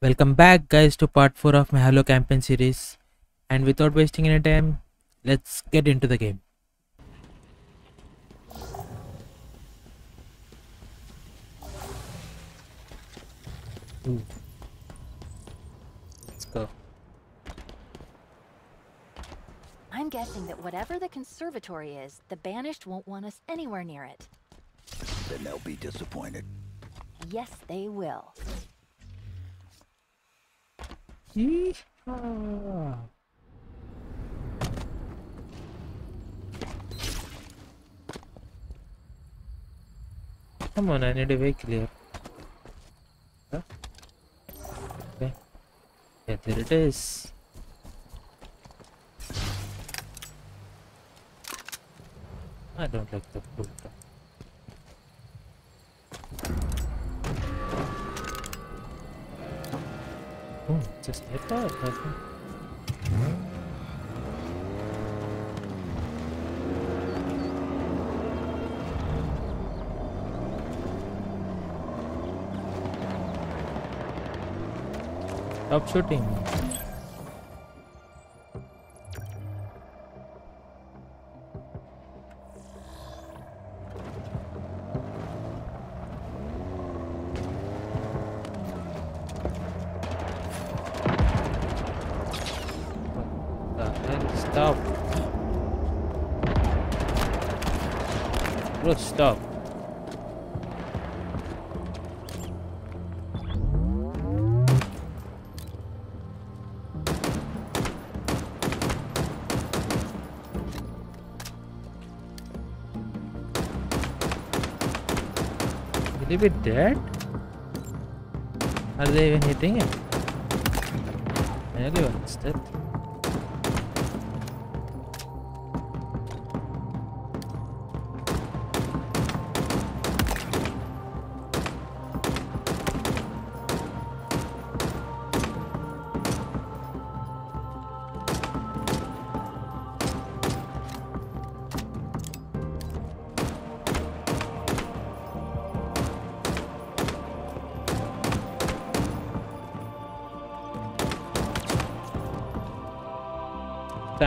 Welcome back guys to part 4 of my Halo campaign series and without wasting any time let's get into the game. Ooh. Let's go. I'm guessing that whatever the conservatory is, the Banished won't want us anywhere near it. Then they'll be disappointed. Yes, they will. Yeehaw. Come on, I need a vehicle here. Huh? Okay. Yeah, there it is. I don't like the full truck. Oh, just like that, I think. Stop shooting. Be dead? Are they even hitting it? One dead.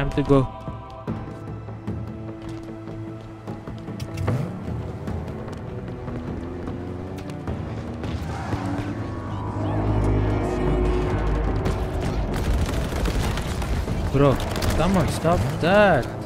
Time to go. Bro, come on, stop that.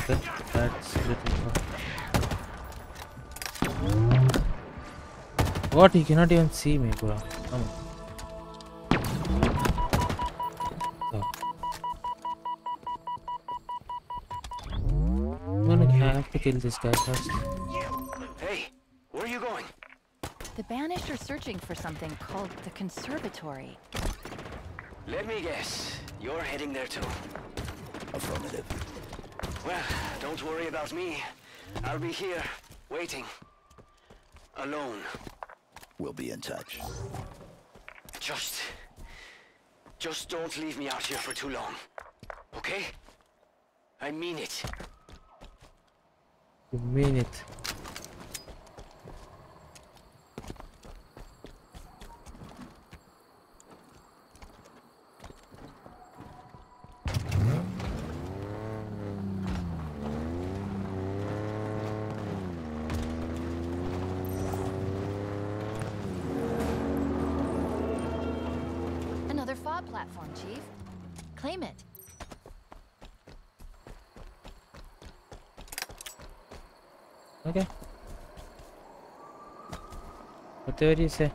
Okay, that's little far. What? He cannot even see me, bro. Come on. I'm gonna have to kill this guy first. Hey, where are you going? The Banished are searching for something called the conservatory. Let me guess. You're heading there too. Affirmative. Well, don't worry about me. I'll be here, waiting. Alone. We'll be in touch. Just... Just don't leave me out here for too long. Okay? I mean it. You mean it. Fob platform, Chief. Claim it. Okay. Whatever you say.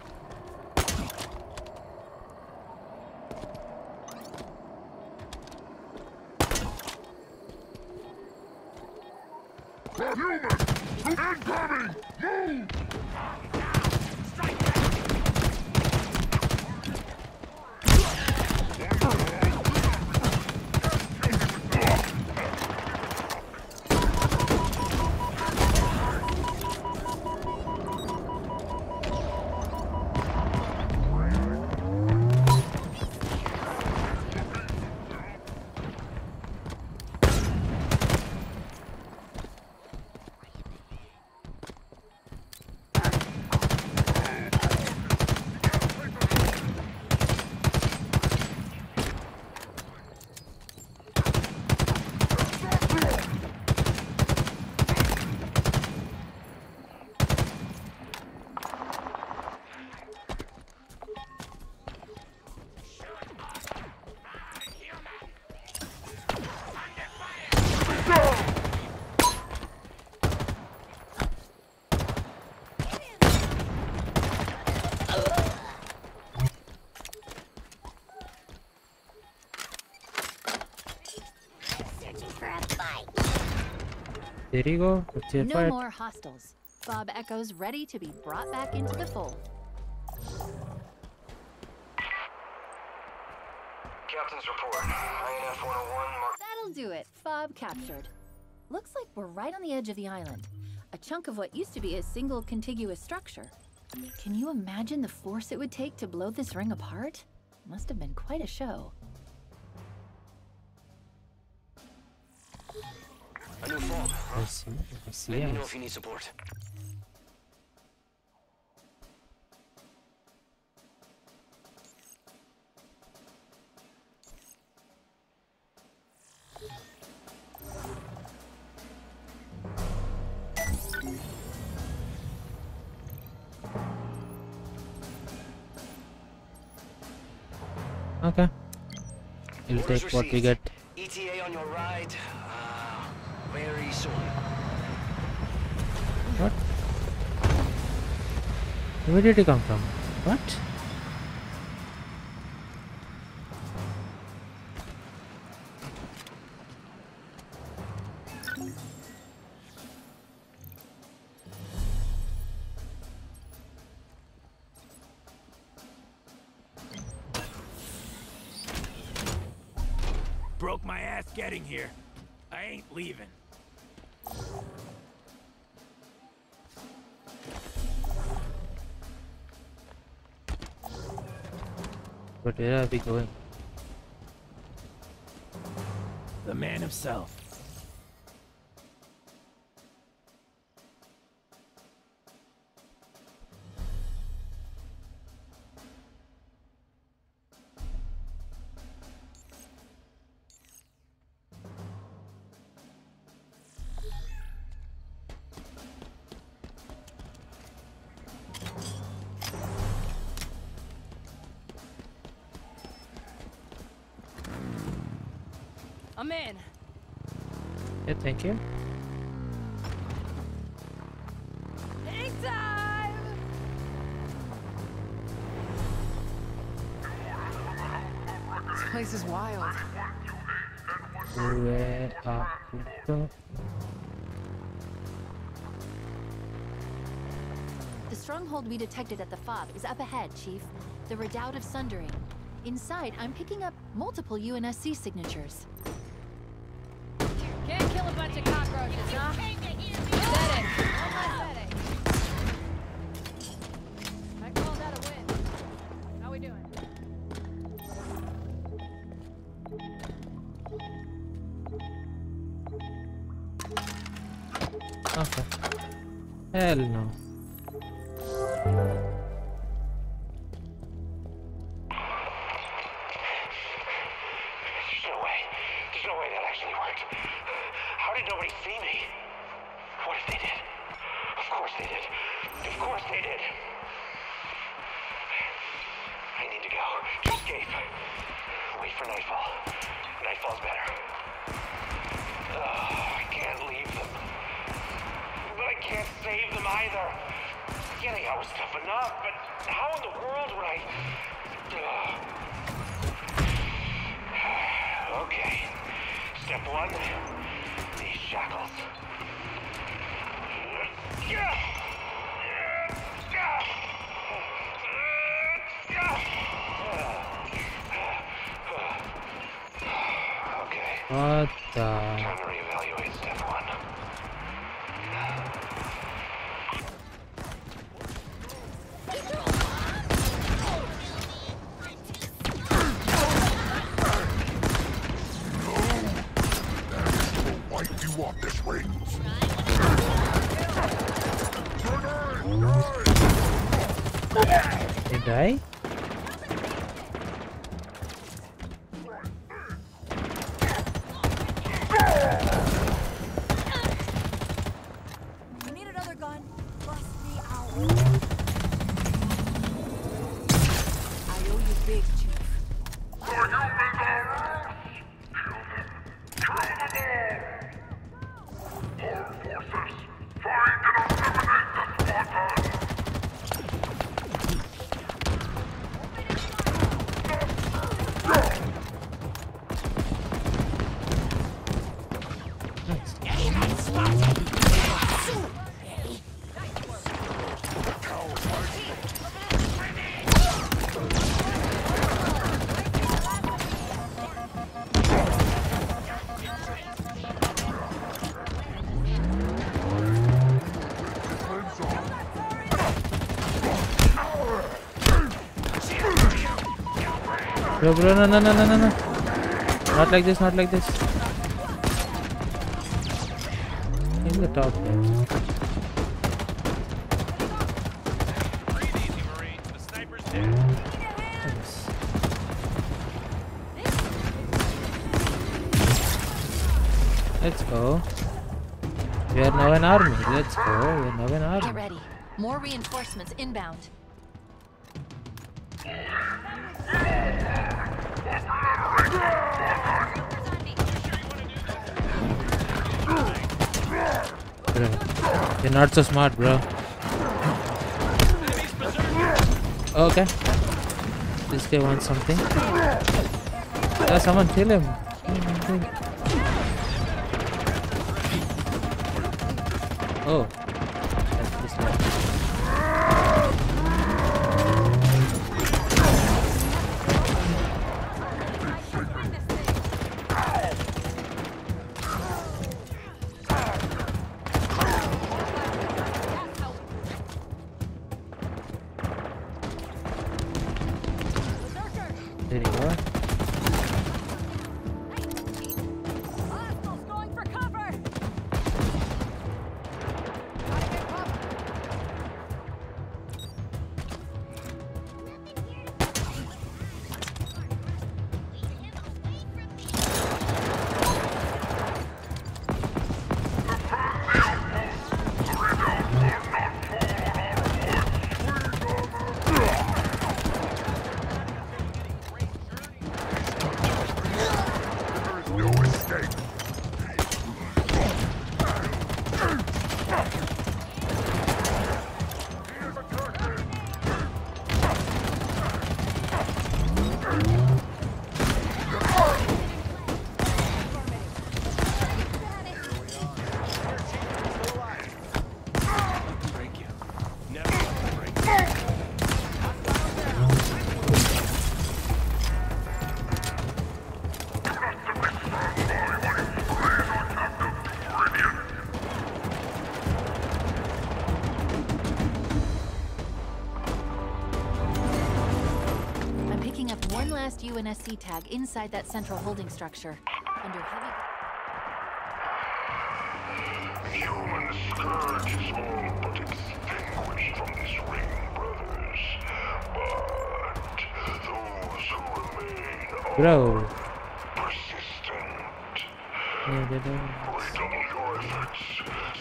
There you go. Let's No fight. more hostiles. Fob Echo's ready to be brought back into the fold. Captain's report. INF 101 marked. That'll do it. Fob captured. Looks like we're right on the edge of the island. A chunk of what used to be a single contiguous structure. Can you imagine the force it would take to blow this ring apart? Must have been quite a show. A new fob. I see. I see. Let me know if you need support. Okay. We'll Orders take what we get. ETA on your Where did he come from? What? Broke my ass getting here. I ain't leaving. But where are we going? The man himself. Stronghold we detected at the fob is up ahead, Chief. The Redoubt of Sundering. Inside, I'm picking up multiple UNSC signatures. Can't kill a bunch of cockroaches, huh? Setting. On. I call that a win. How we doing? Okay. Hell no. World would I... Okay. Step one, these shackles. Okay, What the? time to reevaluate step one. Wipe you off this ring. Die? I Bro, bro, no, no, no, no, no, no. Not like this, not like this. In the top. Let's go. We are now an army. Let's go. We are now an Get army. ready. More reinforcements inbound. You're not so smart, bro. Okay. This guy wants something. Yeah, someone kill him. Oh. UNSC tag inside that central holding structure. Under heavy. Human scourge is all but extinguished from this ring, brothers. But those who remain are Bro. persistent. Yeah, they don't- Redouble your efforts.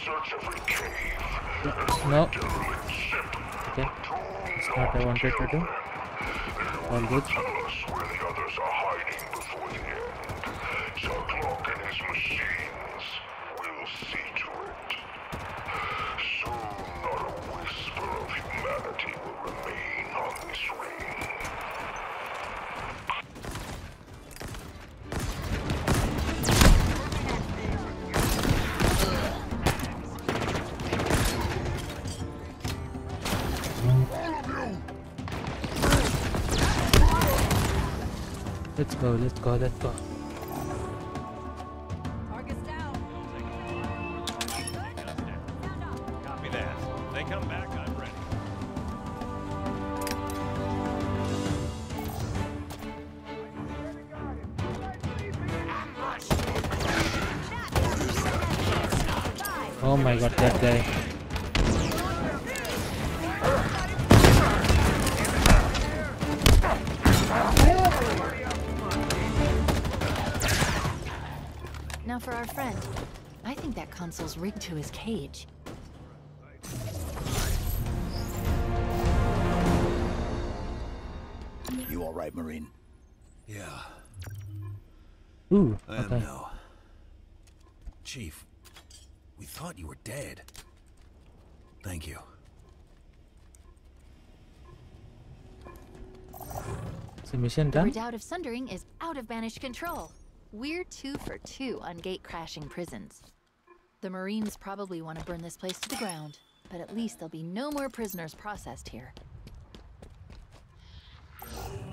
Search every cave. No. Okay. That's not what I wanted to do. All good. Ready. Oh my god, that guy. Rigged to his cage. You all right, Marine? Yeah, Ooh, I am now. Chief, we thought you were dead. Thank you. So mission The done? redoubt of Sundering is out of banished control. We're two for two on gate crashing prisons. The Marines probably want to burn this place to the ground, but at least there'll be no more prisoners processed here.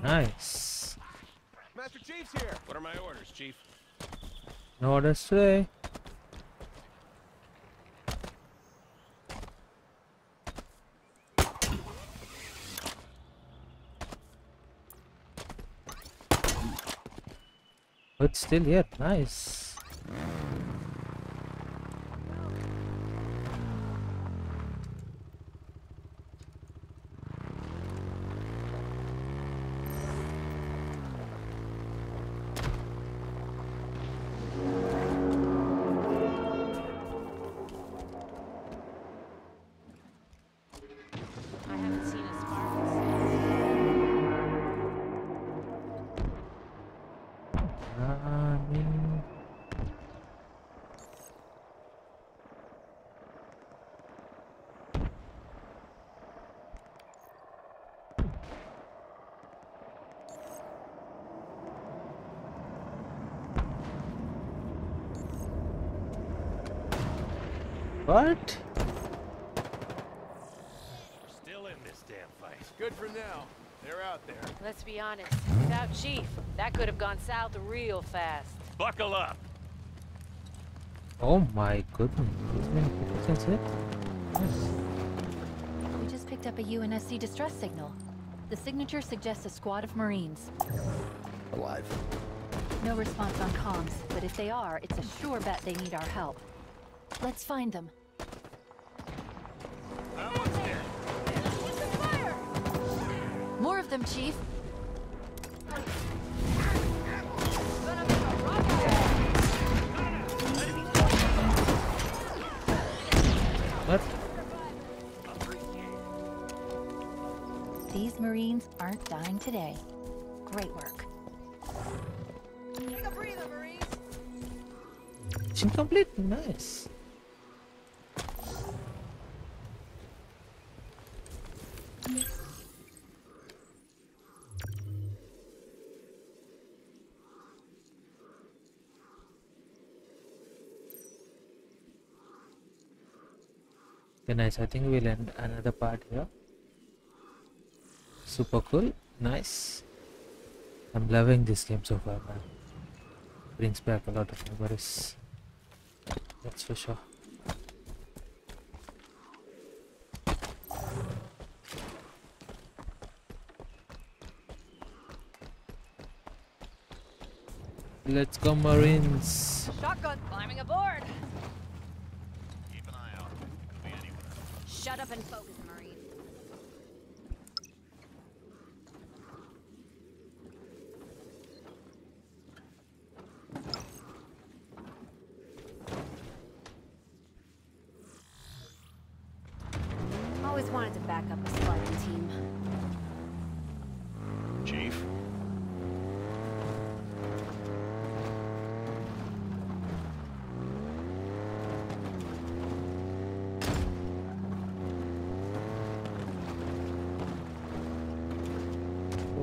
Nice. Master Chief's here. What are my orders, Chief? No orders today. But still here. Nice. What? Still in this damn fight. Good for now. They're out there. Let's be honest. Without Chief, that could have gone south real fast. Buckle up. Oh my goodness. This many it? Nice. We just picked up a UNSC distress signal. The signature suggests a squad of Marines. Alive. No response on comms, but if they are, it's a sure bet they need our help. Let's find them. More of them, Chief. What? These Marines aren't dying today. Great work. Mission complete. Nice. Okay, nice. I think we'll end another part here. Super cool. Nice. I'm loving this game so far, man. Brings back a lot of memories. That's for sure. Let's go, Marines. Shotgun climbing aboard. Keep an eye out. Could be anywhere. Shut up and focus,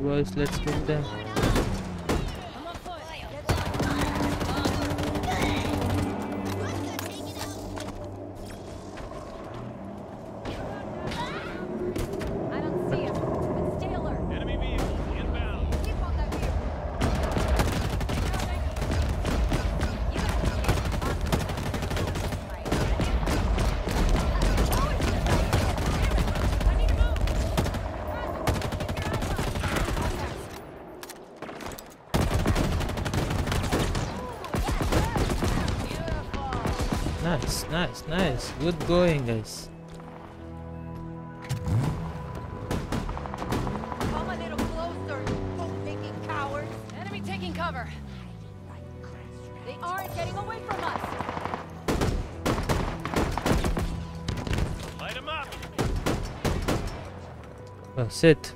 Boys, let's get them. Nice, nice, nice. Good going, guys. Come a little closer, you boot-making cowards. Enemy taking cover. They aren't getting away from us. Light him up. Oh, sit.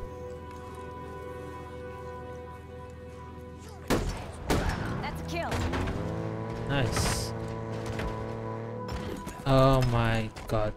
That's a kill. Nice. Oh my god.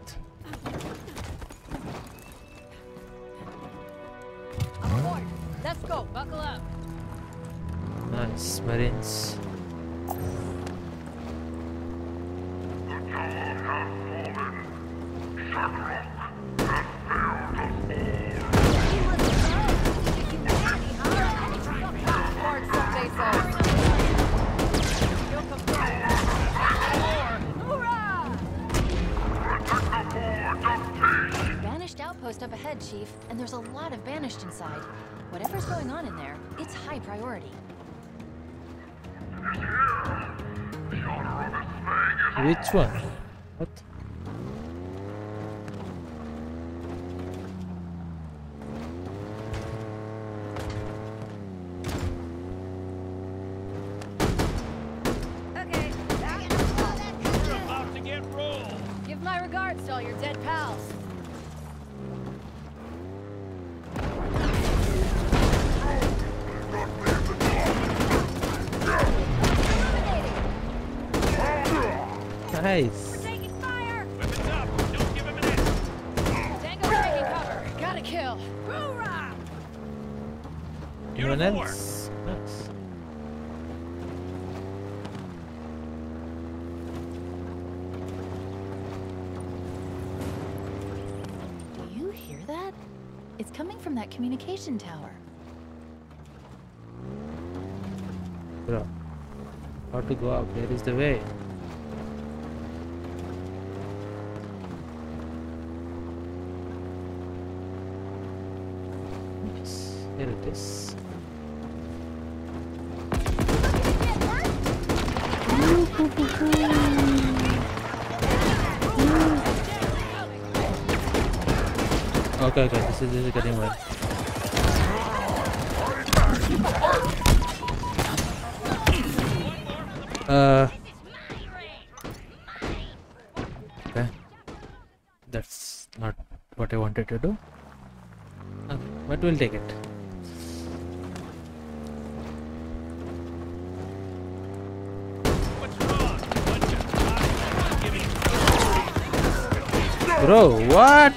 Which one? What? Hoorah! Anyone Uniform. else? Nice. Do you hear that? It's coming from that communication tower. Bro. How to go up? Where is the way? Yes, here it is. Okay, okay, this is, this is getting well. Uh. Okay. That's not what I wanted to do. Okay, but we'll take it. What's wrong? Bunch of cops giving Bro, what?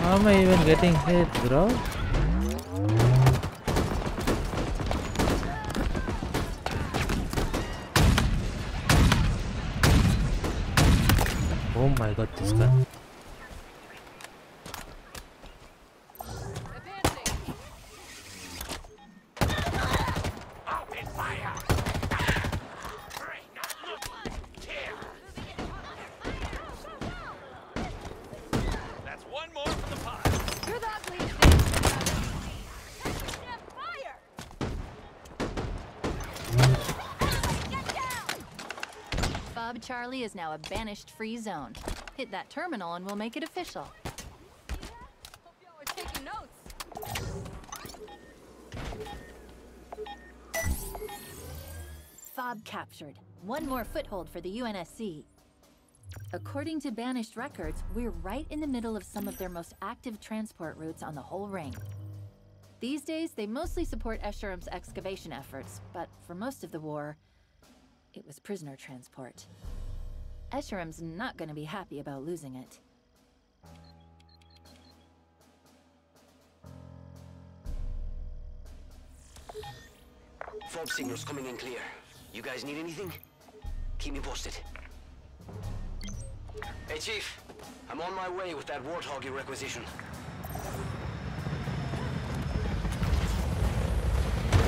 How am I even getting hit, bro? Oh my god, this guy. That's one more for the pot. You're the ugliest thing. Fire! Charlie is now a banished free zone. Hit that terminal and we'll make it official. Fob captured. One more foothold for the UNSC. According to Banished records, we're right in the middle of some of their most active transport routes on the whole ring. These days, they mostly support Escharum's excavation efforts, but for most of the war, it was prisoner transport. Escharum's not going to be happy about losing it. Fob signals coming in clear. You guys need anything? Keep me posted. Hey, Chief. I'm on my way with that warthoggy requisition.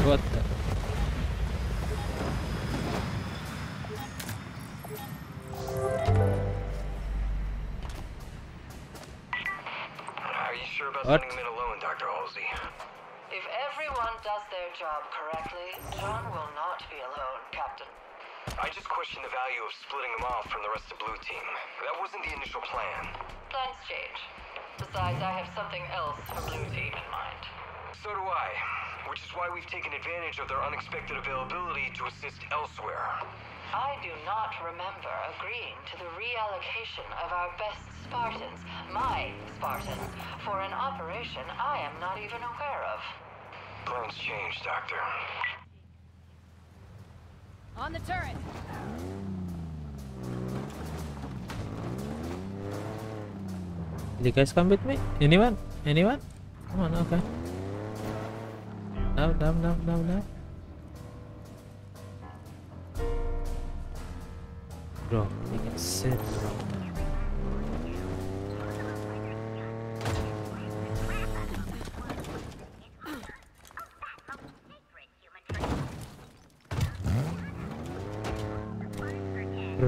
What the? Value of splitting them off from the rest of Blue Team. That wasn't the initial plan. Plans change. Besides, I have something else for Blue Team in mind. So do I. Which is why we've taken advantage of their unexpected availability to assist elsewhere. I do not remember agreeing to the reallocation of our best Spartans, my Spartans, for an operation I am not even aware of. Plans change, Doctor. On the turret. Did You guys come with me? Anyone? Anyone? Come on, okay. Now, now, now, now, now. Bro, you can sit, bro.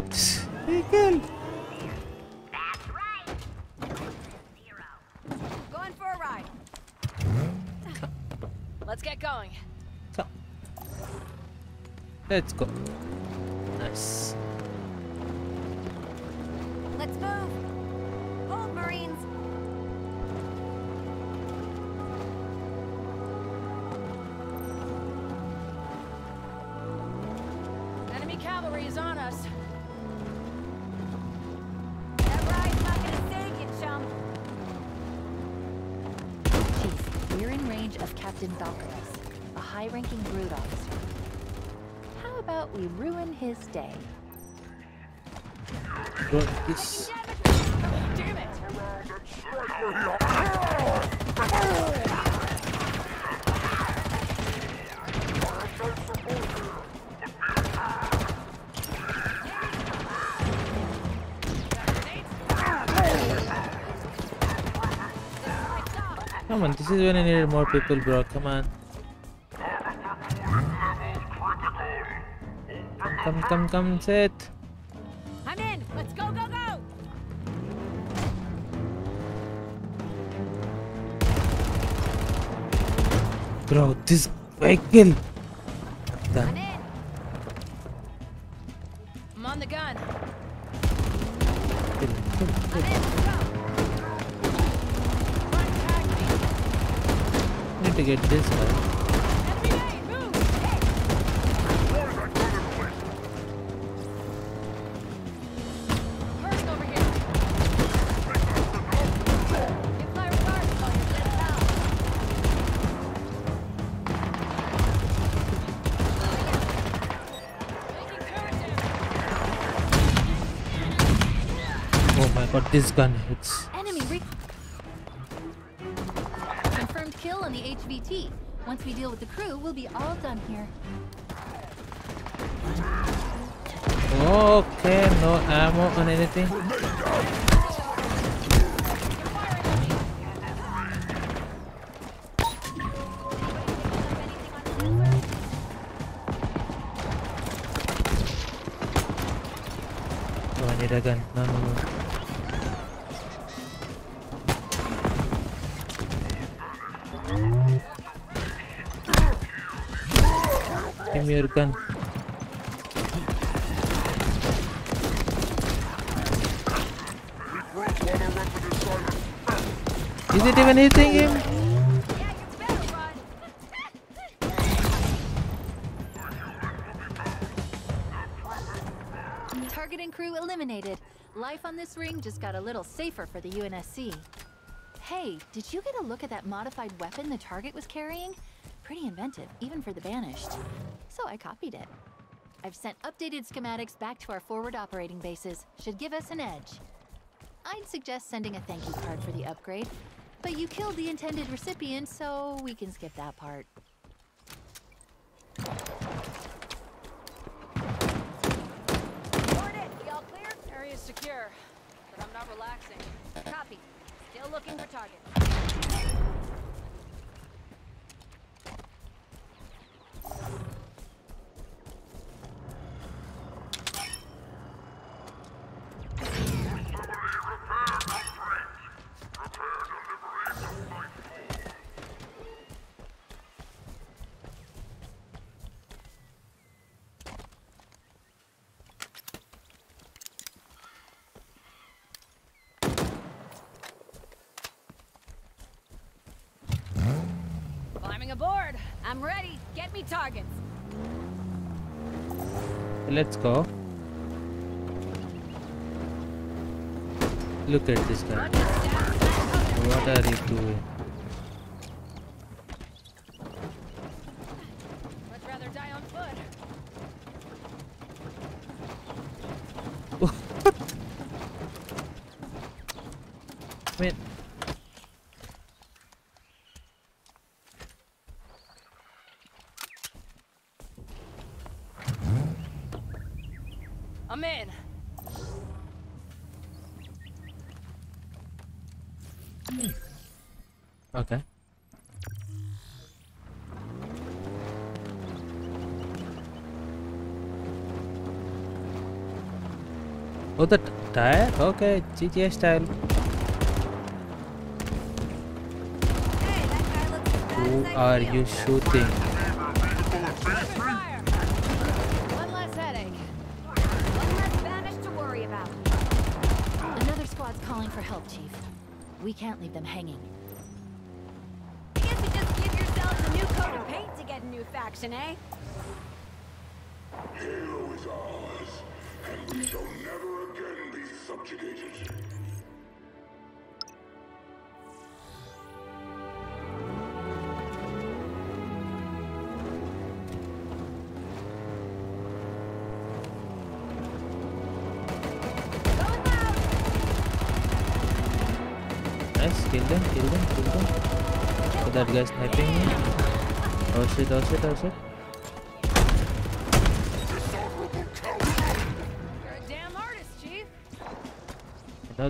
Bro, Captain Valkyros, a high-ranking brood officer. How about we ruin his day? Bro, this. Damn it! Come on, this is when I needed more people, bro. Come on. Come, come, come, Seth. I'm in. Let's go, go, go. Bro, this vehicle. Down. Making turret damage. Oh my god, this gun hits. Once we deal with the crew, we'll be all done here. Okay, no ammo on anything. Is it even hitting him? Target and crew eliminated. Life on this ring just got a little safer for the UNSC. Hey, did you get a look at that modified weapon the target was carrying? Pretty inventive, even for the banished. So I copied it. I've sent updated schematics back to our forward operating bases. Should give us an edge. I'd suggest sending a thank you card for the upgrade, but you killed the intended recipient, so we can skip that part. Coordinate, we all clear? Area's secure, but I'm not relaxing. Copy. Still looking for target. Climbing aboard. I'm ready. Get me targets. Let's go. Look at this guy. What are you doing? Much rather die on foot. Man, I'm in. Okay. Oh, the tire? Okay, GTA style. Who are you shooting? Calling for help, Chief. We can't leave them hanging. Coat of paint to get a new faction, eh? Halo is ours, and we shall never again be subjugated. Nice, kill them, kill them, kill them. So that guy sniping me. Oh shit, oh shit, oh shit. You're a damn artist, Chief. I know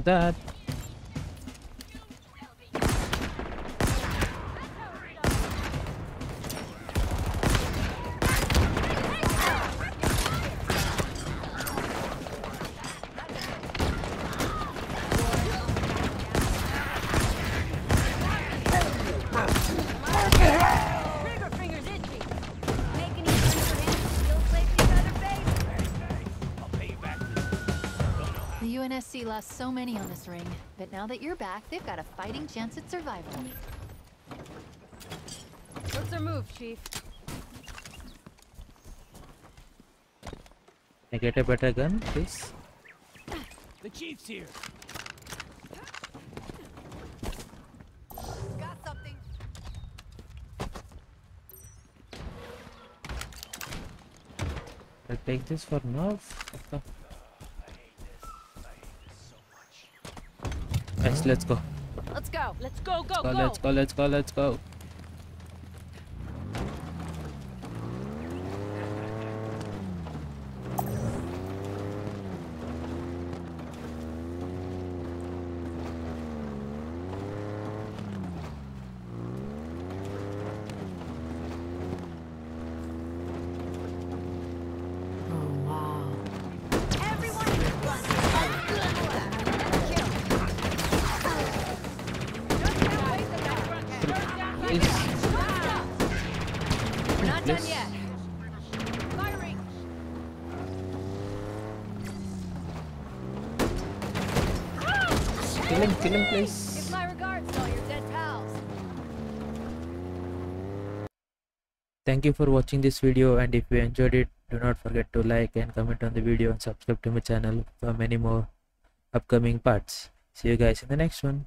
lost so many on this ring, but now that you're back, they've got a fighting chance at survival. What's our move, Chief? Can I get a better gun, please? The chief's here. Got something. I'll take this for now. Nice, let's go. Let's go. Let's go, go, go, go. let's go, let's go, let's go. You for watching this video and if you enjoyed it, do not forget to like and comment on the video and subscribe to my channel for many more upcoming parts. See you guys in the next one.